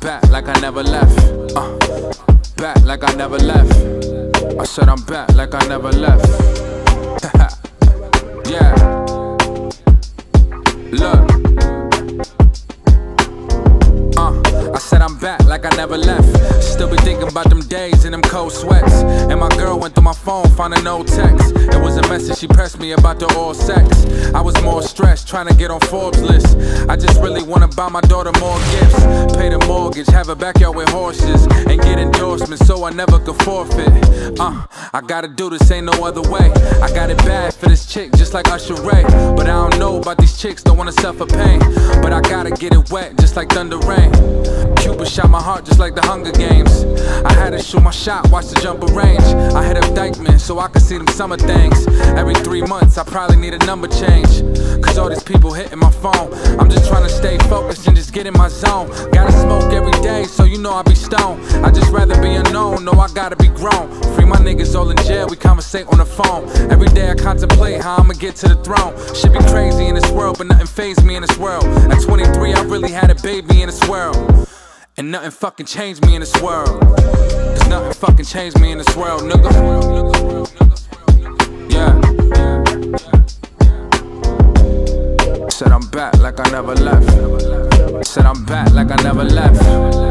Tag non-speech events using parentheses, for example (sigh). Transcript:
back like I never left. Uh, back like I never left. I said I'm back like I never left. (laughs) yeah. Look. Uh, I said I'm back like I never left. Still be about them days and them cold sweats. And my girl went through my phone, finding old text. It was a message she pressed me about the oral sex. I was more stressed trying to get on Forbes list. I just really wanna buy my daughter more gifts. Pay the mortgage, have a backyard with horses, and get endorsements so I never could forfeit. Uh, I gotta do this, ain't no other way. I got it bad for this chick, just like Usher Ray. But I don't know about these chicks, don't wanna suffer pain. But I gotta get it wet, just like thunder rain. Cupid shot my heart just like the Hunger Games. To shoot my shot, watch the jumper range. I hit up Dyckman so I could see them summer things. Every three months, I probably need a number change. Cause all these people hitting my phone. I'm just trying to stay focused and just get in my zone. Gotta smoke every day, so you know I be stoned. I just rather be unknown, no, I gotta be grown. Free my niggas all in jail, we conversate on the phone. Every day I contemplate how I'ma get to the throne. Shit be crazy in this world, but nothing phased me in this world. At 23, I really had a baby in this world. And nothing fucking changed me in this world. Cause nothing fucking changed me in this world, nigga. Yeah. Said I'm back like I never left. Said I'm back like I never left.